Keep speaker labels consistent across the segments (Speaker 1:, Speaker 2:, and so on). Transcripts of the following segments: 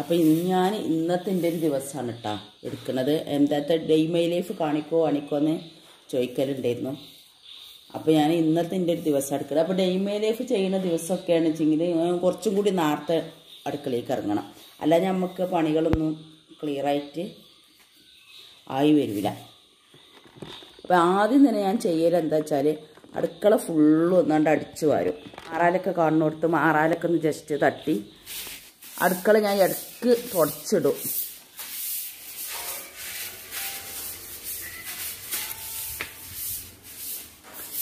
Speaker 1: അപ്പോൾ ഞാൻ ഇന്നത്തെ എന്റെ ഒരു ദിവസമാണ് കേട്ടോ എടുക്കുന്നത്. എന്താത്തെ ഡേ മൈ ലൈഫ് കാണിക്കോ കാണിക്കോ എന്ന് ചോദിക്കലുണ്ടായിരുന്നു. അപ്പോൾ ഞാൻ ഇന്നത്തെ എന്റെ ഒരു ദിവസം എടുക്കുന്നത്. അപ്പോൾ മൈ ലൈഫ് ചെയ്യുന്ന ദിവസമൊക്കെയാണ് വെച്ചെങ്കിൽ കുറച്ചും കൂടി നേരത്തെ അടുക്കളയിലേക്ക് ഇറങ്ങണം. അല്ലാതെ നമുക്ക് പണികളൊന്നും ക്ലിയർ ആയിട്ട് ആയി വരില്ല. അപ്പോൾ ആദ്യം തന്നെ ഞാൻ ചെയ്യൽ എന്താ വെച്ചാൽ അടുക്കള ഫുള്ള് ഒന്നാണ്ട് അടിച്ചു വാരും. മാറാലൊക്കെ കാണുന്നിടത്ത് മാറാലൊക്കെ ഒന്ന് ജസ്റ്റ് തട്ടി അടുക്കള ഞാൻ ഇടയ്ക്ക് തുടച്ചിടും.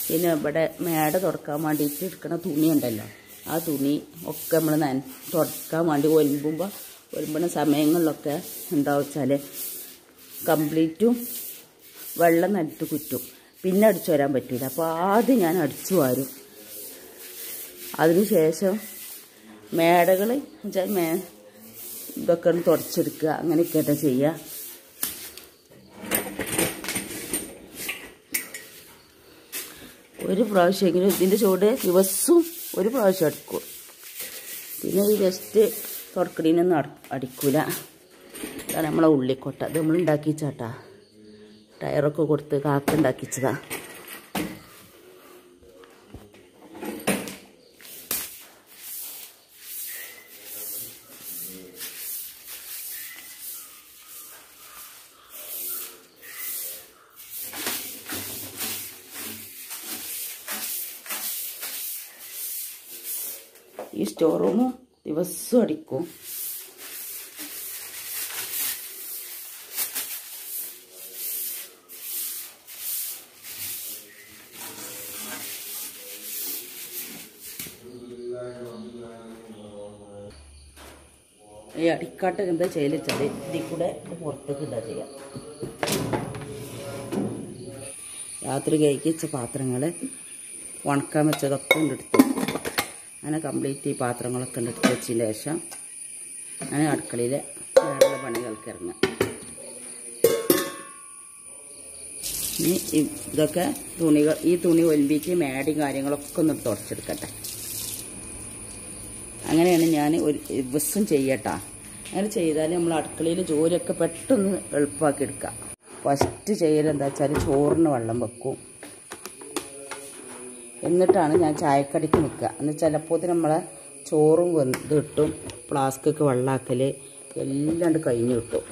Speaker 1: പിന്നെ ഇവിടെ മേട തുടക്കാൻ വേണ്ടിയിട്ട് എടുക്കുന്ന തുണി ഉണ്ടല്ലോ. ആ തുണി ഒക്കെ നമ്മൾ നന തുടക്കാൻ വേണ്ടി ഒലുമ്പുമ്പോൾ ഒലുമ്പുന്ന സമയങ്ങളിലൊക്കെ എന്താ വെച്ചാൽ കംപ്ലീറ്റും വെള്ളം നനട്ട് കുറ്റും. പിന്നെ അടിച്ചു വരാൻ പറ്റില്ല അപ്പോൾ ആദ്യം ഞാൻ അടിച്ചു വാരും. അതിനുശേഷം മേടകൾ വെച്ചാൽ മേ ഇതൊക്കെ ഒന്ന് തുടച്ചെടുക്കുക. അങ്ങനെയൊക്കെയായിട്ട് ചെയ്യുക ഒരു പ്രാവശ്യമെങ്കിലും ഇതിന്റെ ചൂട് ദിവസവും ഒരു പ്രാവശ്യം അടിക്കും. പിന്നെ ഈ ജസ്റ്റ് തുറക്കടീനൊന്നും അട അടിക്കൂല. അതാണ് നമ്മളെ ഉള്ളിക്കോട്ട. അത് നമ്മൾ ഉണ്ടാക്കിച്ചാട്ടാ ടയറൊക്കെ കൊടുത്ത് കാക്ക ഉണ്ടാക്കിച്ചതാ ഈ സ്റ്റോർ ദിവസവും അടിക്കും. ഈ അടിക്കാട്ട് എന്താ ചെയ്യൽ വെച്ചാൽ ഇതിൽ കൂടെ പുറത്തേക്ക് ഇടാ ചെയ്യാം. രാത്രി കഴിക്കിച്ച പാത്രങ്ങൾ ഉണക്കാൻ വെച്ചതൊക്കെ ഉണ്ടെടുത്ത് അങ്ങനെ കംപ്ലീറ്റ് ഈ പാത്രങ്ങളൊക്കെ എടുത്ത് വെച്ചതിന് ശേഷം അങ്ങനെ അടുക്കളയിൽ വേറെയുള്ള പണികൾക്ക് ഇറങ്ങാം. ഇനി ഇതൊക്കെ തുണികൾ ഈ തുണി ഒലിമ്പിച്ച് മേടിയും കാര്യങ്ങളൊക്കെ ഒന്ന് തുടച്ചെടുക്കട്ടെ. അങ്ങനെയാണ് ഞാൻ ഒരു ദിവസം ചെയ്യട്ടാ. അങ്ങനെ ചെയ്താൽ നമ്മൾ അടുക്കളയിൽ ജോലിയൊക്കെ പെട്ടെന്ന് എളുപ്പമാക്കി എടുക്കാം. ഫസ്റ്റ് ചെയ്യലെന്താ വെച്ചാൽ ചോറിന് വെള്ളം വെക്കും. എന്നിട്ടാണ് ഞാൻ ചായക്കടിക്ക് നിൽക്കുക. എന്ന് ചിലപ്പോൾ നമ്മളെ ചോറും വെന്ത് കിട്ടും ഫ്ലാസ്കൊക്കെ വെള്ളാക്കൽ എല്ലാം കഴിഞ്ഞ് കിട്ടും.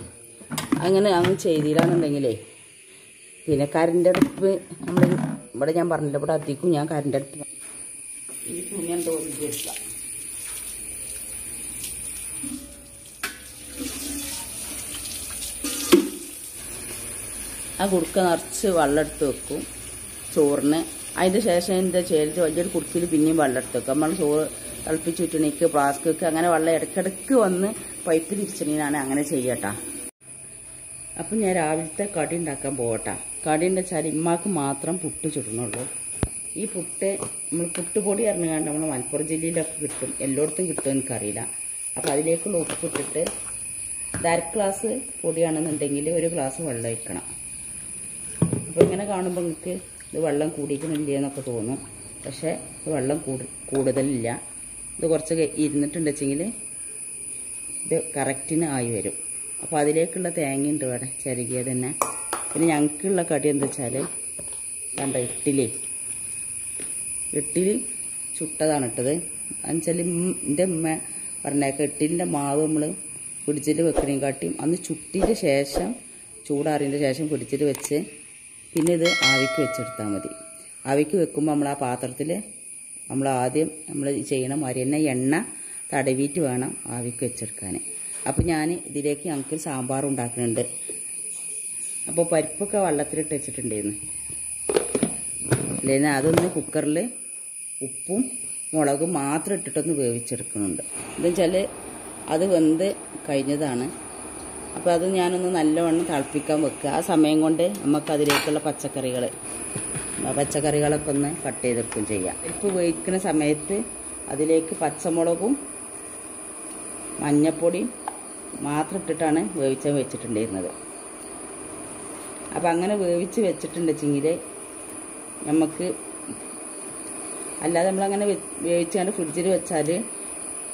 Speaker 1: അങ്ങനെ അങ്ങ് ചെയ്തില്ലാന്നുണ്ടെങ്കിലേ പിന്നെ കരന്റെ അടുപ്പ് നമ്മൾ ഇവിടെ ഞാൻ പറഞ്ഞില്ല ഇവിടെ അധികം ഞാൻ കരന്റെ അടുപ്പ് ഈ തുണി ആ കുടുക്ക നിറച്ച് വെള്ളം എടുത്ത് വെക്കും ചോറിന്. അതിന്റെ ശേഷം എന്താ ചെയ്ത് വലിയൊരു കുടുക്കിൽ പിന്നെയും വെള്ളം എടുത്ത് വെക്കും. നമ്മൾ ചോറ് തിളപ്പിച്ച് വിട്ടണിക്ക് ഫ്ലാസ്കൊക്കെ അങ്ങനെ വെള്ളം ഇടയ്ക്കിടയ്ക്ക് വന്ന് പൈപ്പ് തിരിച്ചണീനാണ് അങ്ങനെ ചെയ്യട്ടാ. അപ്പം ഞാൻ രാവിലത്തെ കടി ഉണ്ടാക്കാൻ പോകട്ടാ കടി എന്താ വെച്ചാൽ ഇമ്മാക്ക് മാത്രം പുട്ട് ചുടണുള്ളൂ. ഈ പുട്ട് നമ്മൾ പുട്ടുപൊടി അറിഞ്ഞുകൊണ്ട് നമ്മൾ മലപ്പുറം ജില്ലയിലൊക്കെ കിട്ടും. എല്ലായിടത്തും കിട്ടും എനിക്കറിയില്ല. അപ്പോൾ അതിലേക്കുള്ള ഉപ്പ് ഇട്ടിട്ട് അര ഗ്ലാസ് പൊടിയാണെന്നുണ്ടെങ്കിൽ ഒരു ഗ്ലാസ് വെള്ളം ഒഴിക്കണം. അപ്പോൾ ഇങ്ങനെ കാണുമ്പോൾ നിങ്ങൾക്ക് ഇത് വെള്ളം കൂടിയിരിക്കണില്ലേ എന്നൊക്കെ തോന്നും. പക്ഷേ വെള്ളം കൂടു കൂടുതലില്ല. ഇത് കുറച്ച് ഇരുന്നിട്ടുണ്ട് വെച്ചെങ്കിൽ ഇത് കറക്റ്റിന് ആയി വരും. അപ്പോൾ അതിലേക്കുള്ള തേങ്ങയുണ്ട് ഇവിടെ ചരുകിയ തന്നെ. പിന്നെ ഞങ്ങൾക്കുള്ള കടി എന്താ വെച്ചാൽ കണ്ട ഇട്ടിലി ഇട്ടിലി ചുട്ടതാണ് ഇട്ടത്. എന്നുവെച്ചാൽ എന്റെ ഉമ്മ പറഞ്ഞേക്ക ഇട്ടിലിന്റെ മാവ് നമ്മൾ പിടിച്ചിട്ട് വെക്കണേം കാട്ടിയും അന്ന് ചുട്ടിന്റെ ശേഷം ചൂടാറിയതിന്റെ ശേഷം പിടിച്ചിട്ട് വെച്ച് പിന്നെ ഇത് ആവിക്ക് വെച്ചെടുത്താൽ മതി. ആവിക്ക് വെക്കുമ്പോൾ നമ്മൾ ആ പാത്രത്തിൽ നമ്മൾ ആദ്യം നമ്മൾ ചെയ്യണം മാതിരി എണ്ണ തടവിയിട്ട് വേണം ആവിക്ക് വെച്ചെടുക്കാൻ അപ്പോൾ ഞാൻ ഇതിലേക്ക് ഞങ്ങൾക്ക് സാമ്പാർ ഉണ്ടാക്കുന്നുണ്ട്. അപ്പോൾ പരിപ്പൊക്കെ വെള്ളത്തിലിട്ട് വെച്ചിട്ടുണ്ടായിരുന്നു. അല്ലെങ്കിൽ അതൊന്ന് കുക്കറിൽ ഉപ്പും മുളകും മാത്രം ഇട്ടിട്ടൊന്ന് വേവിച്ചെടുക്കുന്നുണ്ട്. എന്താ വെച്ചാൽ അത് വെന്ത് കഴിഞ്ഞതാണ്. അപ്പോൾ അത് ഞാനൊന്ന് നല്ലവണ്ണം തിളപ്പിക്കാൻ വെക്കുക. ആ സമയം കൊണ്ട് നമുക്ക് അതിലേക്കുള്ള പച്ചക്കറികൾ പച്ചക്കറികളൊക്കെ ഒന്ന് കട്ട് ചെയ്തെടുക്കും ചെയ്യാം. പരിപ്പ് വേവിക്കുന്ന സമയത്ത് അതിലേക്ക് പച്ചമുളകും മഞ്ഞപ്പൊടിയും മാത്രം ഇട്ടിട്ടാണ് വേവിച്ചാൽ വെച്ചിട്ടുണ്ടായിരുന്നത്. അപ്പം അങ്ങനെ വേവിച്ച് വെച്ചിട്ടുണ്ടെച്ചെങ്കിൽ നമുക്ക് അല്ലാതെ നമ്മളങ്ങനെ വേവിച്ച് വേവിച്ചാണ്ട് ഫ്രിഡ്ജിൽ വെച്ചാൽ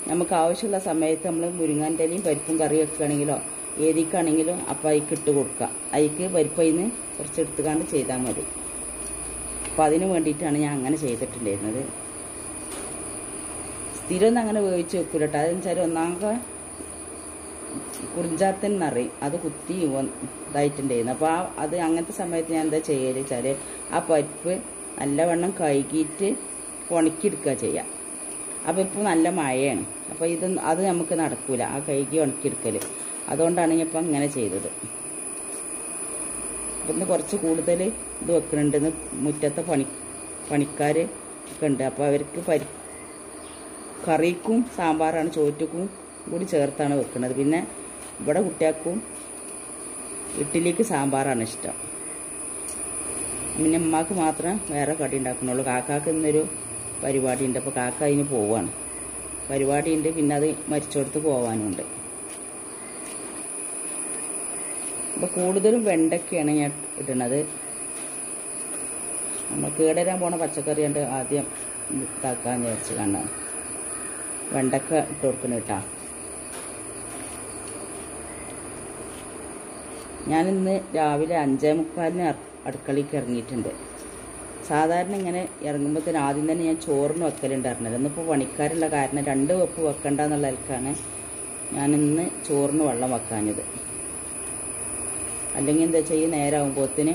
Speaker 1: നമുക്ക് ആവശ്യമുള്ള സമയത്ത് നമ്മൾ മുരിങ്ങാന്റെ പരിപ്പും കറി വെക്കുകയാണെങ്കിലോ ഏതിക്കാണെങ്കിലും അപ്പം അതിക്ക് ഇട്ട് കൊടുക്കുക അതിക്ക് പരിപ്പയിന്ന് അതിന് കുറച്ച് എടുത്തുകൊണ്ട് ചെയ്താൽ മതി. അപ്പം അതിന് വേണ്ടിയിട്ടാണ് ഞാൻ അങ്ങനെ ചെയ്തിട്ടുണ്ടായിരുന്നത്. സ്ഥിരം ഒന്നും അങ്ങനെ വേവിച്ച് വെക്കൂല കേട്ടോ അതെന്ന് വെച്ചാൽ ഒന്നാമത്തെ കുറിഞ്ചാത്തൻ എന്നറിയും അത് കുത്തി ഇതായിട്ടുണ്ടായിരുന്നു. അപ്പോൾ ആ അത് അങ്ങനത്തെ സമയത്ത് ഞാൻ എന്താ ചെയ്യൽ വെച്ചാൽ ആ പരിപ്പ് നല്ലവണ്ണം കഴുകിയിട്ട് ഉണക്കിയെടുക്കുക ചെയ്യാം. അപ്പോൾ ഇപ്പോൾ നല്ല മഴയാണ്. അപ്പോൾ ഇത് അത് നമുക്ക് നടക്കില്ല ആ കഴുകി ഉണക്കിയെടുക്കൽ അതുകൊണ്ടാണ് ഞാൻ ഇപ്പം അങ്ങനെ ചെയ്തത്. ഇന്ന് കുറച്ച് കൂടുതൽ ഇത് വെക്കുന്നുണ്ട് ഇന്ന് മുറ്റത്തെ പണി പണിക്കാർ ഒക്കെ ഉണ്ട്. അപ്പോൾ അവർക്ക് പരി കറിക്കും സാമ്പാറാണ് ചോറ്റക്കും കൂടി ചേർത്താണ് വെക്കുന്നത് പിന്നെ ഇവിടെ കുട്ടികൾക്കും ഇഡ്ഡലിക്ക് സാമ്പാറാണ് ഇഷ്ടം. പിന്നെ അമ്മയ്ക്ക് മാത്രം വേറെ കടി ഉണ്ടാക്കുന്നുള്ളൂ. കാക്കാക്ക് ഇന്നൊരു പരിപാടിയുണ്ട്. അപ്പോൾ കാക്ക അതിന് പോവാണ്. പരിപാടിയുണ്ട്. പിന്നെ അത് മരിച്ചോടത്ത് പോവാനുണ്ട്. അപ്പോൾ കൂടുതലും വെണ്ടയ്ക്കാണ് ഞാൻ ഇടുന്നത്. നമ്മൾ കേടരാൻ പോണ പച്ചക്കറി ഉണ്ട് ആദ്യം ഇതാക്കാൻ വിചാരിച്ച് കാണാൻ വെണ്ടക്ക ഇട്ട് കൊടുക്കണം കേട്ടോ. ഞാനിന്ന് രാവിലെ അഞ്ചേ മുക്കാലിന് അടുക്കളയ്ക്ക് ഇറങ്ങിയിട്ടുണ്ട്. സാധാരണ ഇങ്ങനെ ഇറങ്ങുമ്പോഴത്തേന് ആദ്യം തന്നെ ഞാൻ ചോറിന് വെക്കലുണ്ടായിരുന്നത് ഇന്നിപ്പോൾ പണിക്കാരുള്ള കാരണം രണ്ട് വെപ്പ് വെക്കണ്ട എന്നുള്ള നിലക്കാണ് ഞാനിന്ന് ചോറിന് വെള്ളം വെക്കാഞ്ഞത്. അല്ലെങ്കിൽ എന്താ ചെയ്യുക നേരാകുമ്പോഴത്തേന്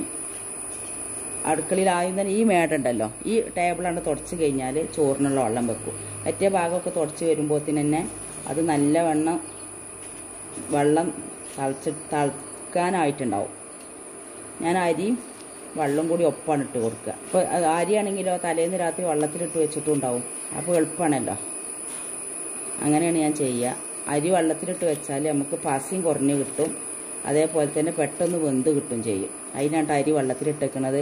Speaker 1: അടുക്കളയിൽ ആദ്യം തന്നെ ഈ മേടുണ്ടല്ലോ ഈ ടേബിളാണ് തുടച്ച് കഴിഞ്ഞാൽ ചോറിനുള്ള വെള്ളം വെക്കും. മറ്റേ ഭാഗമൊക്കെ തുടച്ച് വരുമ്പോൾ തന്നെ അത് നല്ലവണ്ണം വെള്ളം തളച്ച് തളക്കാനായിട്ടുണ്ടാവും. ഞാൻ അരിയും വെള്ളം കൂടി ഒപ്പാണ് ഇട്ട് കൊടുക്കുക. അപ്പോൾ അരിയാണെങ്കിലോ തലേന്ന് രാത്രി വെള്ളത്തിലിട്ട് വെച്ചിട്ടുണ്ടാവും അപ്പോൾ എളുപ്പമാണല്ലോ അങ്ങനെയാണ് ഞാൻ ചെയ്യുക. അരി വെള്ളത്തിലിട്ട് വെച്ചാൽ നമുക്ക് പസിയും കുറഞ്ഞ് കിട്ടും. അതേപോലെ തന്നെ പെട്ടെന്ന് വെന്ത് കിട്ടും ചെയ്യും. അതിനായിട്ട് അരി വെള്ളത്തിലിട്ടേക്കണത്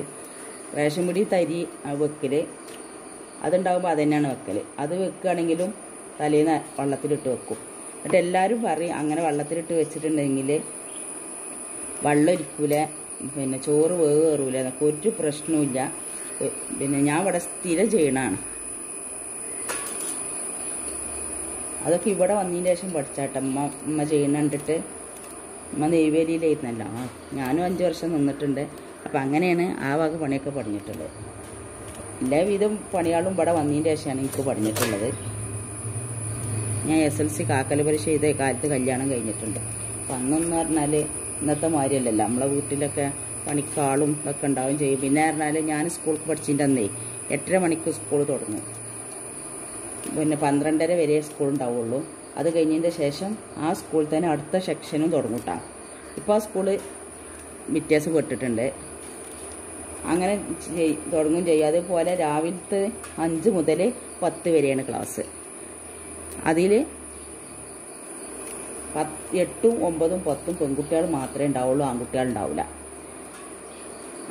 Speaker 1: റേഷൻ പിടി തരി വെക്കൽ അതുണ്ടാകുമ്പോൾ അത് തന്നെയാണ് വെക്കൽ അത് വെക്കുകയാണെങ്കിലും തലേന്ന് വെള്ളത്തിലിട്ട് വെക്കും. എന്നിട്ട് എല്ലാവരും പറയും അങ്ങനെ വെള്ളത്തിലിട്ട് വെച്ചിട്ടുണ്ടെങ്കിൽ വെള്ളം ഇരിക്കൂല. പിന്നെ ചോറ് വേവ് കയറൂല എന്നൊക്കെ ഒരു പ്രശ്നവുമില്ല പിന്നെ ഞാൻ ഇവിടെ സ്ഥിരം ചെയ്യണതാണ്. അതൊക്കെ ഇവിടെ വന്നതിന് ശേഷം പഠിച്ചാട്ടമ്മ അമ്മ കണ്ടിട്ട് അമ്മ നെയ്വേലിയിലായിരുന്നല്ലോ. ഞാനും അഞ്ച് വർഷം നിന്നിട്ടുണ്ട്. അപ്പം അങ്ങനെയാണ് ആ വക പണിയൊക്കെ പഠിഞ്ഞിട്ടുള്ളത് എല്ലാവിധം പണികളും ഇവിടെ വന്നതിന്റെ ശേഷമാണ് എനിക്ക് പഠിഞ്ഞിട്ടുള്ളത് ഞാൻ എസ് എൽ സി കാക്കല പരീക്ഷ ചെയ്ത കാലത്ത് കല്യാണം കഴിഞ്ഞിട്ടുണ്ട്. അപ്പം അന്നെന്ന് പറഞ്ഞാൽ ഇന്നത്തെ മാതിരിയല്ലല്ലോ. നമ്മളെ വീട്ടിലൊക്കെ പണിക്കാളും ഒക്കെ ഉണ്ടാവും ചെയ്യും. പിന്നെ പറഞ്ഞാൽ ഞാൻ സ്കൂൾക്ക് പഠിച്ചിന്റെ അന്നേ എട്ടര മണിക്ക് സ്കൂൾ തുടങ്ങും. പിന്നെ പന്ത്രണ്ടര വരെ സ്കൂൾ ഉണ്ടാവുള്ളൂ. അത് കഴിഞ്ഞതിന്റെ ശേഷം ആ സ്കൂളിൽ തന്നെ അടുത്ത സെക്ഷനും തുടങ്ങും ഇപ്പോൾ ആ സ്കൂൾ വ്യത്യാസം പെട്ടിട്ടുണ്ട് അങ്ങനെ തുടങ്ങും ചെയ്യും. അതേപോലെ രാവിലത്തെ അഞ്ച് മുതൽ പത്ത് വരെയാണ് ക്ലാസ് അതിൽ പത്ത് എട്ടും ഒമ്പതും പത്തും പെൺകുട്ടികൾ മാത്രമേ ഉണ്ടാവുള്ളൂ ആൺകുട്ടികൾ ഉണ്ടാവില്ല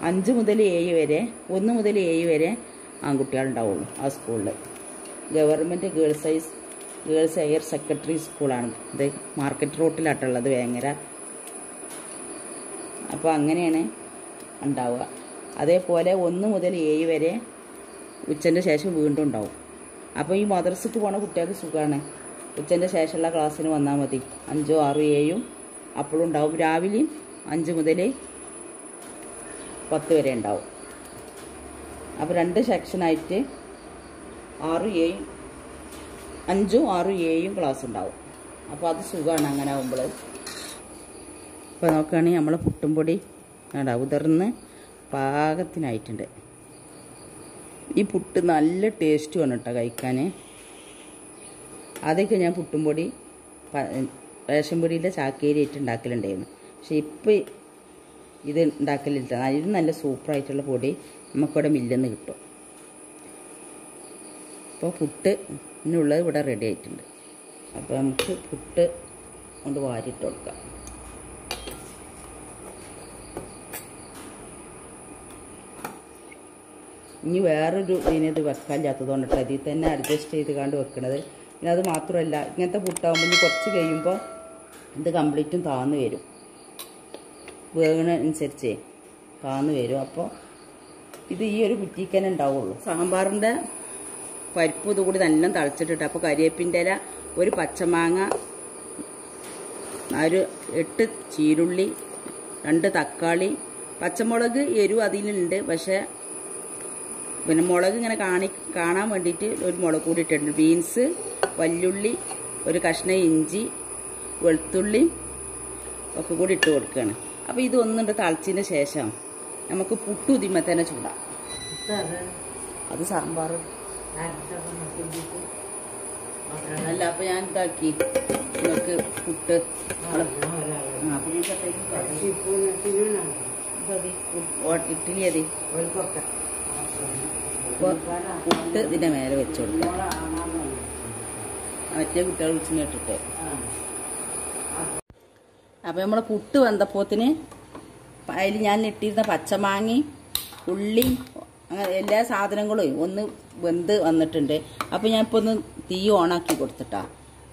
Speaker 1: അഞ്ച് മുതൽ ഏഴ് വരെ ഒന്ന് മുതൽ ഏഴ് വരെ ആൺകുട്ടികൾ ഉണ്ടാവുള്ളൂ ആ സ്കൂളിൽ government girls high girls higher secondary സ്കൂളാണ്. ഇത് മാർക്കറ്റ് റോട്ടിലാട്ടുള്ളത് വേങ്ങര. അപ്പോൾ അങ്ങനെയാണ് ഉണ്ടാവുക. അതേപോലെ ഒന്ന് മുതൽ ഏഴ് വരെ ഉച്ചന്റെ ശേഷം വീണ്ടും ഉണ്ടാവും. അപ്പോൾ ഈ മദ്രസക്ക് പോണ കുട്ടികൾക്ക് സുഖമാണ് ഉച്ചന്റെ ശേഷമുള്ള ക്ലാസ്സിന് വന്നാൽ മതി. അഞ്ചോ ആറോ ഏഴും അപ്പോഴും ഉണ്ടാവും. രാവിലെയും അഞ്ച് മുതൽ പത്ത് വരെ ഉണ്ടാവും. അപ്പോൾ രണ്ട് സെക്ഷനായിട്ട് ആറും ഏഴും അഞ്ചും ആറും ഏഴും ക്ലാസ് ഉണ്ടാവും. അപ്പോൾ അത് സുഖമാണ് അങ്ങനെ ആകുമ്പോൾ ഇപ്പോൾ നോക്കുകയാണെങ്കിൽ നമ്മളെ പുട്ടുംപൊടി വേണ്ട ഉതിർന്ന് പാകത്തിനായിട്ടുണ്ട്. ഈ പുട്ട് നല്ല ടേസ്റ്റുമാണ് കേട്ടോ കഴിക്കാൻ ആദ്യമൊക്കെ ഞാൻ പുട്ടുംപൊടി റേഷൻ പൊടിയിലെ ചാക്കേരി ആയിട്ട് ഉണ്ടാക്കലുണ്ടായിരുന്നു. പക്ഷെ ഇപ്പോൾ ഇത് ഉണ്ടാക്കലില്ല. ഇത് നല്ല സൂപ്പറായിട്ടുള്ള പൊടി നമുക്കിവിടെ മില്ലെന്ന് കിട്ടും. അപ്പോൾ പുട്ട് ഇതിനുള്ളത് ഇവിടെ റെഡി ആയിട്ടുണ്ട്. അപ്പോൾ നമുക്ക് പുട്ട് കൊണ്ട് വാരിയിട്ട് കൊടുക്കാം. ഇനി വേറൊരു ഇതിനത് വെക്കാൻ കൊണ്ടിട്ട് അതിൽ തന്നെ അഡ്ജസ്റ്റ് ചെയ്ത് കണ്ട് വെക്കണത്. പിന്നെ അത് മാത്രമല്ല ഇങ്ങനത്തെ പുട്ടാകുമ്പോൾ ഇനി കുറച്ച് കഴിയുമ്പോൾ ഇത് കംപ്ലീറ്റും താന്ന് വരും. വേഗണ അനുസരിച്ചേ താന്ന് വരും. അപ്പോൾ ഇത് ഈ ഒരു കുറ്റിക്കന്നെ ഉണ്ടാവുള്ളൂ. സാമ്പാറിന്റെ പരിപ്പ് ഇതുകൂടി നല്ല തളിച്ചിട്ടിട്ട് അപ്പോൾ കരിവേപ്പിന്റെ ഇല ഒരു പച്ചമാങ്ങ ഒരു എട്ട് ചീരുള്ളി രണ്ട് തക്കാളി പച്ചമുളക് എരു അതിലുണ്ട്. പക്ഷേ പിന്നെ മുളക് ഇങ്ങനെ കാണി കാണാൻ വേണ്ടിയിട്ട് ഒരു മുളക് കൂടി ഇട്ടിട്ടുണ്ട്. ബീൻസ് വല്യുള്ളി ഒരു കഷ്ണം ഇഞ്ചി വെളുത്തുള്ളി ഒക്കെ കൂടി ഇട്ട് കൊടുക്കുകയാണ് അപ്പോൾ ഇത് ഒന്നുണ്ട് തളിച്ചതിന് ശേഷം. നമുക്ക് പുട്ടു ഇതിമ തന്നെ ചൂടാം അത്? സാമ്പാർ അല്ല അപ്പൊ ഞാൻ ഇതാക്കി. നിങ്ങൾക്ക് പുട്ട് ഇഡ്ഡലി അപ്പോൾ പുട്ട് ഇതിന്റെ മേലെ വെച്ചോളൂ കൊടുക്കാം. മറ്റേ കുട്ടികൾ വിളിച്ചു കേട്ടിട്ട് അപ്പോൾ നമ്മൾ പുട്ട് വന്നപ്പോത്തിന് അതിൽ ഞാൻ ഇട്ടിരുന്ന പച്ചമാങ്ങി ഉള്ളി അങ്ങനെ എല്ലാ സാധനങ്ങളും ഒന്ന് വെന്ത് വന്നിട്ടുണ്ട്. അപ്പോൾ ഞാൻ ഇപ്പോൾ ഒന്ന് തീ ഓണാക്കി കൊടുത്തിട്ടാ.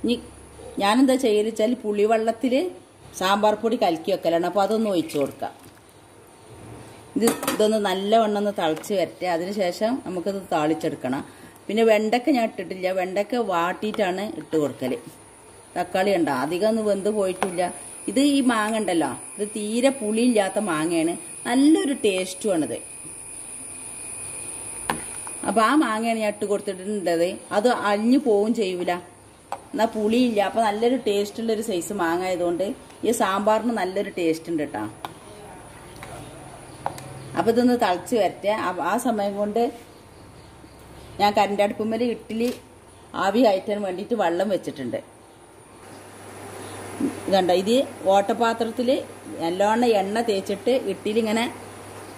Speaker 1: ഇനി ഞാനെന്താ ചെയ്യൽ വെച്ചാൽ പുളിവെള്ളത്തിൽ സാമ്പാർ പൊടി കലക്കി വെക്കലാണ്. അപ്പോൾ അതൊന്ന് ഒഴിച്ച് കൊടുക്കാം. ഇത് ഇതൊന്ന് നല്ലവണ്ണം ഒന്ന് തിളച്ച് വരട്ടെ. അതിനുശേഷം നമുക്കത് താളിച്ചെടുക്കണം. പിന്നെ വെണ്ടക്ക ഞാൻ ഇട്ടിട്ടില്ല. വെണ്ടക്ക വാട്ടിയിട്ടാണ് ഇട്ട് കൊടുക്കൽ തക്കാളി ഉണ്ടോ അധികം ഒന്നും വെന്ത് പോയിട്ടില്ല. ഇത് ഈ മാങ്ങ ഉണ്ടല്ലോ. ഇത് തീരെ പുളിയില്ലാത്ത മാങ്ങയാണ്. നല്ലൊരു ടേസ്റ്റുമാണിത് അപ്പോൾ ആ മാങ്ങയാണ് ഞാൻ ഇട്ട് കൊടുത്തിട്ടുണ്ടത് അത് അഴിഞ്ഞു പോവും ചെയ്യൂല. എന്നാൽ പുളിയില്ല. അപ്പോൾ നല്ലൊരു ടേസ്റ്റ് ടേസ്റ്റുള്ളൊരു സൈസ് മാങ്ങ ആയതുകൊണ്ട് ഈ സാമ്പാറിന് നല്ലൊരു ടേസ്റ്റ് ഉണ്ട് കേട്ടോ അപ്പോൾ ഇതൊന്ന് തളിച്ച് വരട്ടെ. ആ- സമയം കൊണ്ട് ഞാൻ കരന്റെ അടുപ്പുമ്മൽ ഇഡ്ഡലി ആവി കയറ്റാൻ വേണ്ടിയിട്ട് വെള്ളം വെച്ചിട്ടുണ്ട്. കണ്ട? ഇത് ഓട്ടപാത്രത്തിൽ നല്ലോണം എണ്ണ തേച്ചിട്ട് ഇട്ടിലിങ്ങനെ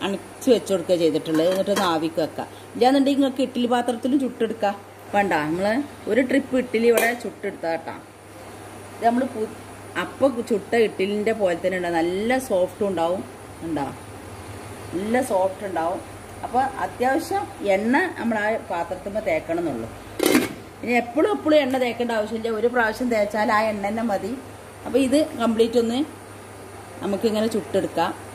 Speaker 1: അണച്ച് വെച്ച് കൊടുക്കുക ചെയ്തിട്ടുള്ളത്. എന്നിട്ടൊന്ന് ആവിക്ക് വെക്കാം. ഇല്ലാന്നുണ്ടെങ്കിൽ നിങ്ങൾക്ക് ഇഡ്ഡലി പാത്രത്തിലും ചുട്ടെടുക്കാം. വേണ്ട നമ്മൾ ഒരു ട്രിപ്പ് ഇഡ്ഡലി ഇവിടെ ചുട്ടെടുത്താ കേട്ടാ. ഇത് നമ്മൾ അപ്പം ചുട്ട ഇഡ്ഡലിന്റെ പോലെ തന്നെ ഉണ്ടാവും. നല്ല സോഫ്റ്റ് ഉണ്ടാവും. ഉണ്ടാ നല്ല സോഫ്റ്റ് ഉണ്ടാവും. അപ്പോൾ അത്യാവശ്യം എണ്ണ നമ്മൾ ആ പാത്രത്തിൽ തേക്കണം എന്നുള്ളൂ ഇനി എപ്പോഴും എപ്പോഴും എണ്ണ തേക്കേണ്ട ആവശ്യമില്ല. ഒരു പ്രാവശ്യം തേച്ചാൽ ആ എണ്ണ തന്നെ മതി. അപ്പോൾ ഇത് കംപ്ലീറ്റ് ഒന്ന് നമുക്കിങ്ങനെ ചുട്ടെടുക്കാം.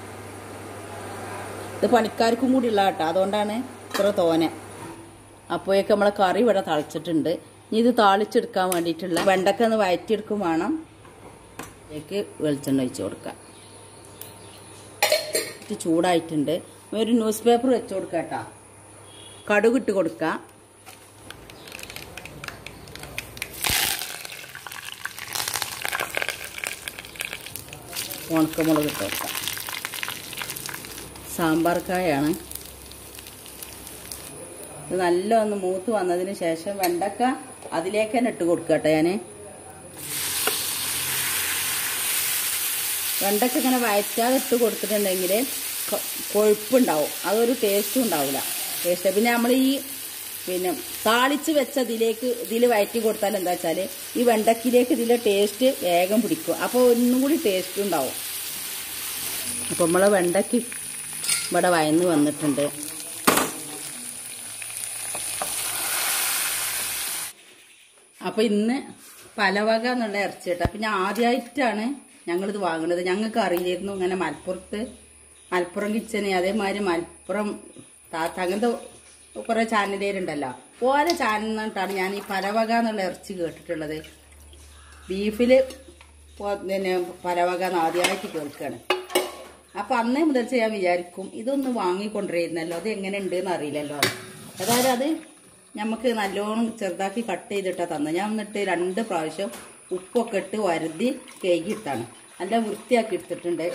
Speaker 1: ഇത് പണിക്കാർക്കും കൂടി ഉള്ള കേട്ടോ അതുകൊണ്ടാണ് ഇത്ര തോനെ. അപ്പോഴേക്കും നമ്മളെ കറി ഇവിടെ തളിച്ചിട്ടുണ്ട്. ഇനി ഇത് താളിച്ചെടുക്കാൻ വേണ്ടിയിട്ടുള്ള വെണ്ടക്ക ഒന്ന് വയറ്റിയെടുക്കും വേണം. ഇതിലേക്ക് വെളിച്ചെണ്ണ ഒഴിച്ച് കൊടുക്കാം. ഇത് ചൂടായിട്ടുണ്ട്. ഒരു ന്യൂസ് പേപ്പർ വെച്ച് കൊടുക്കാം കേട്ടോ. കടുകിട്ട് കൊടുക്കുക കൊടുക്കാം. ഉണക്കമുളക് ഇട്ട് കൊടുക്കാം. സാമ്പാർ കായാണ്. നല്ല ഒന്ന് മൂത്ത് വന്നതിന് ശേഷം വെണ്ടക്ക അതിലേക്ക് തന്നെ ഇട്ട് കൊടുക്കുക കേട്ടോ ഞാൻ വെണ്ടക്ക ഇങ്ങനെ വയറ്റാതെ ഇട്ട് കൊടുത്തിട്ടുണ്ടെങ്കിൽ കൊഴുപ്പുണ്ടാവും. അതൊരു ടേസ്റ്റും ഉണ്ടാവില്ല ടേസ്റ്റ് പിന്നെ നമ്മൾ ഈ പിന്നെ താളിച്ച് വെച്ച ഇതിലേക്ക് ഇതിൽ വയറ്റി കൊടുത്താൽ എന്താ വെച്ചാൽ ഈ വെണ്ടക്കിലേക്ക് ഇതിലെ ടേസ്റ്റ് വേഗം പിടിക്കും. അപ്പോൾ ഒന്നും കൂടി ടേസ്റ്റ് ഉണ്ടാവും. അപ്പോൾ നമ്മളെ വെണ്ടയ്ക്ക് ഇവിടെ വയന്ന് വന്നിട്ടുണ്ട്. അപ്പോൾ ഇന്ന് പലവക എന്നുള്ള ഇറച്ചി കേട്ടോ. പിന്നെ ആദ്യമായിട്ടാണ് ഞങ്ങളിത് വാങ്ങുന്നത് ഞങ്ങൾക്ക് അറിയില്ലായിരുന്നു ഇങ്ങനെ മലപ്പുറത്ത് മലപ്പുറം കിച്ചന് അതേമാതിരി മലപ്പുറം താത്ത അങ്ങനത്തെ കുറേ ചാനലുകാരുണ്ടല്ലോ ഓരോ ചാനൽ നിന്നിട്ടാണ് ഞാൻ ഈ പലവക എന്നുള്ള ഇറച്ചി കേട്ടിട്ടുള്ളത്. ബീഫിൽ പിന്നെ പലവക എന്ന് ആദ്യമായിട്ട് കേൾക്കുകയാണ് അപ്പം അന്നേ മുതൽ ചെയ്യാൻ വിചാരിക്കും ഇതൊന്ന് വാങ്ങിക്കൊണ്ടിരുന്നല്ലോ അത് എങ്ങനെ ഉണ്ടെന്ന് അറിയില്ലല്ലോ. അതായത് അത് നമുക്ക് നല്ലോണം ചെറുതാക്കി കട്ട് ചെയ്തിട്ടാണ് തന്നത്. ഞാൻ എന്നിട്ട് രണ്ട് പ്രാവശ്യം ഉപ്പൊക്കെ ഇട്ട് വരുതി കേക്കിട്ടാണ് നല്ല വൃത്തിയാക്കി എടുത്തിട്ടുണ്ട്.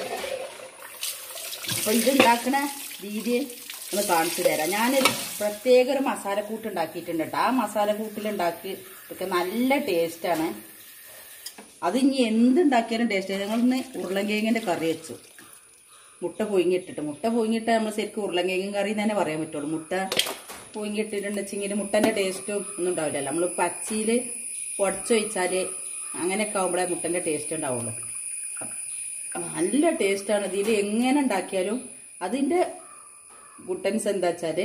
Speaker 1: അപ്പോൾ ഇത് ഉണ്ടാക്കണ രീതി ഒന്ന് കാണിച്ചു തരാം. ഞാനൊരു പ്രത്യേക ഒരു മസാലക്കൂട്ട് ഉണ്ടാക്കിയിട്ടുണ്ട് കേട്ടോ. ആ മസാലക്കൂട്ടിലുണ്ടാക്കി ഒക്കെ നല്ല ടേസ്റ്റാണ് അത് ഇനി എന്തുണ്ടാക്കിയാലും ടേസ്റ്റ് ഞങ്ങളൊന്ന് ഉരുളൻകിഴങ്ങിന്റെ കറി വെച്ചു. മുട്ട പൊയിങ്ങിട്ടിട്ട് മുട്ട പൊയിങ്ങിട്ട് നമ്മൾ ശരിക്കും ഉരുളൻകിഴങ്ങ് കറി തന്നെ പറയാൻ പറ്റുള്ളൂ. മുട്ട പൊയിങ്ങിട്ടിട്ടുണ്ടെച്ചെങ്കിൽ മുട്ടന്റെ ടേസ്റ്റും ഒന്നും ഉണ്ടാവില്ലല്ലോ. നമ്മൾ പച്ചയിൽ ഉടച്ചൊഴിച്ചാൽ അങ്ങനെയൊക്കെ ആകുമ്പോഴേ മുട്ടന്റെ ടേസ്റ്റ് ഉണ്ടാവുള്ളൂ. നല്ല ടേസ്റ്റാണ്. ഇതിൽ എങ്ങനെ ഉണ്ടാക്കിയാലും അതിന്റെ ഗുട്ടൻസ് എന്താ വെച്ചാൽ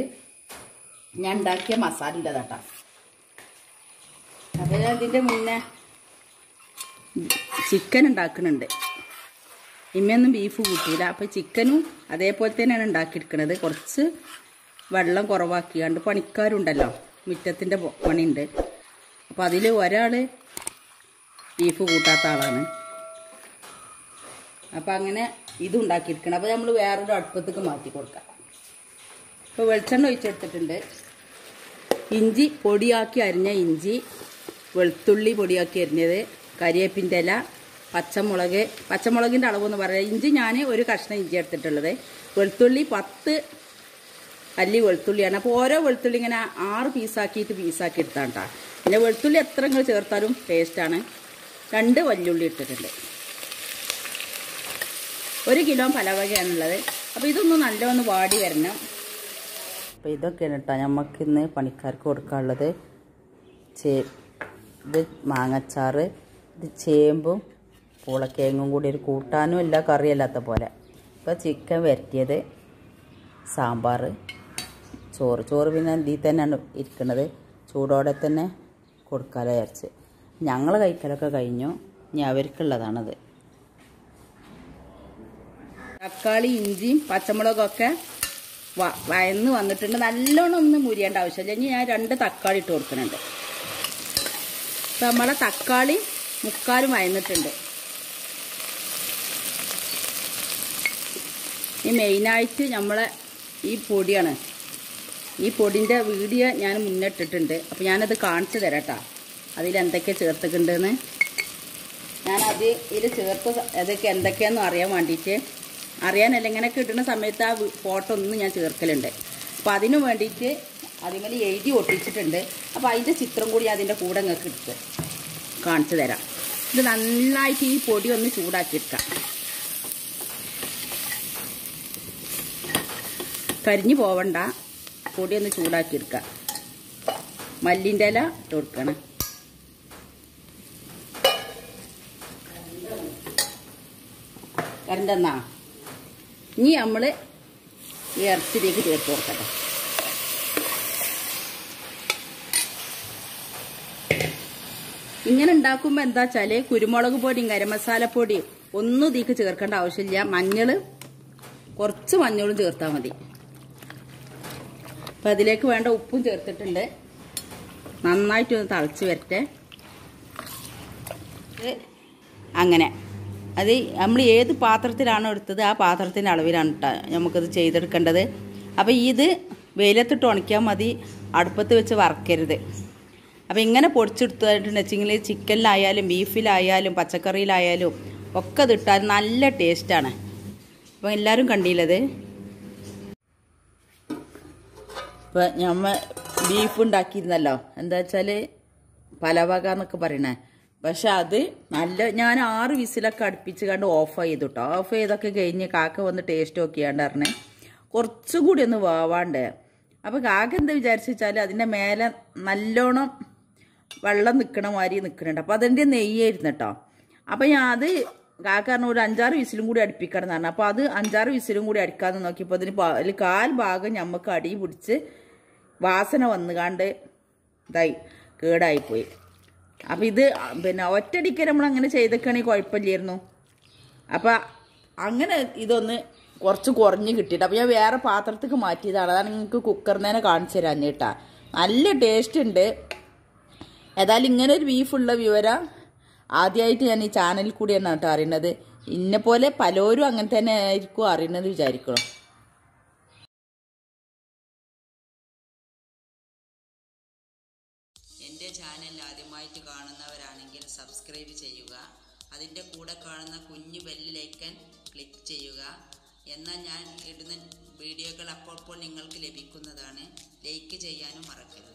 Speaker 1: ഞാൻ ഉണ്ടാക്കിയ മസാലന്റെ തട്ടാ അപ്പോൾ ഞാൻ ഇതിന്റെ മുന്നേ ചിക്കൻ ഉണ്ടാക്കുന്നുണ്ട്. ഇമ്മയൊന്നും ബീഫ് കൂട്ടിയില്ല അപ്പോൾ ചിക്കനും അതേപോലെ തന്നെയാണ് ഉണ്ടാക്കിയെടുക്കുന്നത് കുറച്ച് വെള്ളം കുറവാക്കിയാണ്ട് പണിക്കാരുണ്ടല്ലോ. മുറ്റത്തിന്റെ പണിയുണ്ട്. അപ്പോൾ അതിൽ ഒരാൾ ബീഫ് കൂട്ടാത്ത ആളാണ്. അപ്പം അങ്ങനെ ഇതും ഉണ്ടാക്കിയിരിക്കണം അപ്പോൾ നമ്മൾ വേറൊരു അടുപ്പത്തേക്ക് മാറ്റി കൊടുക്കാം. ഇപ്പോൾ വെളിച്ചെണ്ണ ഒഴിച്ചെടുത്തിട്ടുണ്ട്. ഇഞ്ചി പൊടിയാക്കി അരിഞ്ഞ ഇഞ്ചി വെളുത്തുള്ളി പൊടിയാക്കി അരിഞ്ഞത് കരിയേപ്പിന്റെ ഇല പച്ചമുളക് പച്ചമുളകിന്റെ അളവെന്ന് പറയാം. ഇഞ്ചി ഞാൻ ഒരു കഷ്ണം ഇഞ്ചി എടുത്തിട്ടുള്ളത്. വെളുത്തുള്ളി പത്ത് അല്ലി വെളുത്തുള്ളിയാണ്. അപ്പോൾ ഓരോ വെളുത്തുള്ളി ഇങ്ങനെ ആറ് പീസാക്കിയിട്ട് പീസാക്കി എടുത്താണ് കേട്ടോ പിന്നെ വെളുത്തുള്ളി എത്ര നിങ്ങൾ ചേർത്താലും ടേസ്റ്റാണ് രണ്ട് വല്യുള്ളി ഇട്ടിട്ടുണ്ട്. ഒരു കിലോ പലവകയാണുള്ളത്. അപ്പോൾ ഇതൊന്ന് നല്ലൊന്ന് വാടി വരണം. അപ്പോൾ ഇതൊക്കെയാണ് കേട്ടോ നമുക്കിന്ന് പണിക്കാർക്ക് കൊടുക്കാനുള്ളത്. ചേ ഇത് മാങ്ങച്ചാറ് ഇത് ചേമ്പും പൂളക്കിഴങ്ങും കൂടി ഒരു കൂട്ടാനും ഇല്ല കറിയല്ലാത്ത പോലെ. ഇപ്പോൾ ചിക്കൻ വരട്ടിയത് സാമ്പാർ ചോറ് ചോറ് പിന്നെ ഇതിൽ തന്നെയാണ് ഇരിക്കുന്നത് ചൂടോടെ തന്നെ കൊടുക്കാലോ വിചാരിച്ച്. ഞങ്ങൾ കഴിക്കലൊക്കെ കഴിഞ്ഞു. ഇനി അവർക്കുള്ളതാണത്. തക്കാളി ഇഞ്ചിയും പച്ചമുളകൊക്കെ വയന്ന് വന്നിട്ടുണ്ട്. നല്ലോണം ഒന്ന് മുരിയേണ്ട ആവശ്യമില്ല. ഇനി ഞാൻ രണ്ട് തക്കാളി ഇട്ട് കൊടുക്കുന്നുണ്ട്. നമ്മളെ തക്കാളി മുക്കാലും വയന്നിട്ടുണ്ട്. ഈ മെയിനായിട്ട് നമ്മളെ ഈ പൊടിയാണ്. ഈ പൊടിന്റെ വീഡിയോ ഞാൻ മുന്നിട്ടിട്ടുണ്ട് അപ്പോൾ ഞാനത് കാണിച്ചു തരാം കേട്ടോ അതിൽ എന്തൊക്കെ ചേർത്തിട്ടുണ്ടെന്ന്. ഞാനത് ഇതിൽ ചേർത്ത് അതൊക്കെ എന്തൊക്കെയാണെന്ന് അറിയാൻ വേണ്ടിയിട്ട്. അറിയാനല്ല ഇങ്ങനെ കിട്ടുന്ന സമയത്ത് ആ ഫോട്ടോ ഒന്നും ഞാൻ ചേർക്കലുണ്ട്. അപ്പോൾ അതിനു വേണ്ടിയിട്ട് അതിങ്ങനെ എഴുതി ഒട്ടിച്ചിട്ടുണ്ട്. അപ്പോൾ അതിന്റെ ചിത്രം കൂടി അതിന്റെ കൂടെ നിങ്ങൾക്ക് എടുത്ത് കാണിച്ചു തരാം. ഇത് നന്നായിട്ട് ഈ പൊടി ഒന്ന് ചൂടാക്കിയെടുക്കാം. കരിഞ്ഞു പോവണ്ട. പൊടി ഒന്ന് ചൂടാക്കിയെടുക്കാം മല്ലിന്റെ ഇല ഇട്ട് കൊടുക്കണം. കരണ്ടെന്നാ ഇനി നമ്മൾ ഈ ഇറച്ചിലേക്ക് ചേർത്ത് കൊടുക്കട്ടെ. ഇങ്ങനെ ഉണ്ടാക്കുമ്പോൾ എന്താ വെച്ചാൽ കുരുമുളക് പൊടിയും ഗരമസാലപ്പൊടിയും ഒന്നും ഇതിക്ക് ചേർക്കേണ്ട ആവശ്യമില്ല. മഞ്ഞൾ കുറച്ച് മഞ്ഞളും ചേർത്താൽ മതി. അപ്പം അതിലേക്ക് വേണ്ട ഉപ്പും ചേർത്തിട്ടുണ്ട്. നന്നായിട്ടൊന്ന് തളച്ച് വരട്ടെ. അങ്ങനെ. അത് നമ്മൾ ഏത് പാത്രത്തിലാണോ എടുത്തത് ആ പാത്രത്തിന്റെ അളവിലാണ് കേട്ടോ നമുക്കത് ചെയ്തെടുക്കേണ്ടത്. അപ്പോൾ ഇത് വെയിലത്തിട്ട് ഉണക്കിയാൽ മതി. അടുപ്പത്ത് വെച്ച് വറക്കരുത്. അപ്പോൾ ഇങ്ങനെ പൊടിച്ചെടുത്തിട്ടുണ്ടെങ്കിൽ ചിക്കനിലായാലും ബീഫിലായാലും പച്ചക്കറിയിലായാലും ഒക്കെ അത് ഇട്ടാൽ നല്ല ടേസ്റ്റാണ് അപ്പോൾ എല്ലാവരും കണ്ടില്ലത് ഇപ്പം ഞമ്മ ബീഫ് ഉണ്ടാക്കിയിരുന്നല്ലോ. എന്താ വെച്ചാൽ പലവക എന്നൊക്കെ പറയണേ. പക്ഷെ അത് നല്ല ഞാൻ ആറ് വിസിലൊക്കെ അടുപ്പിച്ച് കണ്ട് ഓഫ് ചെയ്തു കേട്ടോ ഓഫ് ചെയ്തൊക്കെ കഴിഞ്ഞ് കാക്ക വന്ന് ടേസ്റ്റ് നോക്കിയാണ്ട് പറഞ്ഞേ കുറച്ചും കൂടി ഒന്ന് വേവാണ്ട്. അപ്പോൾ കാക്ക എന്താ വിചാരിച്ചു വെച്ചാൽ അതിന്റെ മേലെ നല്ലോണം വെള്ളം നിൽക്കണ മാതിരി നിൽക്കുന്നുണ്ട് അപ്പോൾ അതിന്റെ നെയ്യായിരുന്നു കേട്ടോ അപ്പോൾ ഞാൻ അത് കാക്ക പറഞ്ഞു ഒരു അഞ്ചാറ് വിസിലും കൂടി അടുപ്പിക്കണം എന്നാണ് അപ്പോൾ അത് അഞ്ചാറ് വിസിലും കൂടി അടിക്കാമെന്ന് നോക്കിയപ്പോൾ അതിന് അതിൽ കാൽ ഭാഗം ഞമ്മക്ക് അടി പിടിച്ച് വാസന വന്നുകാണ്ട് ഇതായി കേടായിപ്പോയി. അപ്പം ഇത് പിന്നെ ഒറ്റടിക്ക് നമ്മൾ അങ്ങനെ ചെയ്തൊക്കെയാണെങ്കിൽ കുഴപ്പമില്ലായിരുന്നു. അപ്പം അങ്ങനെ ഇതൊന്ന് കുറച്ച് കുറഞ്ഞ് കിട്ടിയിട്ട് അപ്പോൾ ഞാൻ വേറെ പാത്രത്തേക്ക് മാറ്റിയതാണ്. അതാണ് നിങ്ങൾക്ക് കുക്കറിനെ കാണിച്ചു തരാൻ കേട്ടാ. നല്ല ടേസ്റ്റ് ഉണ്ട്. ഏതായാലും ഇങ്ങനെ ഒരു ബീഫുള്ള വിവരം ആദ്യമായിട്ട് ഞാൻ ഈ ചാനലിൽ കൂടിയാണ് കേട്ടോ അറിയണത് ഇന്നെ പോലെ പലരും അങ്ങനെ തന്നെ ആയിരിക്കും അറിയണത് വിചാരിക്കണം. എന്റെ ചാനൽ ആദ്യമായിട്ട് കാണുന്നവരാണെങ്കിൽ സബ്സ്ക്രൈബ് ചെയ്യുക. അതിന്റെ കൂടെ കാണുന്ന കുഞ്ഞു ബെല്ലിലേക്കൻ ക്ലിക്ക് ചെയ്യുക. എന്നാൽ ഞാൻ ഇടുന്ന വീഡിയോകൾ അപ്പോൾ നിങ്ങൾക്ക് ലഭിക്കുന്നതാണ്. ലൈക്ക് ചെയ്യാനും മറക്കരുത്.